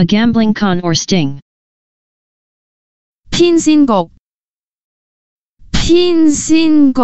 A gambling con or sting. 偏先局，偏先局，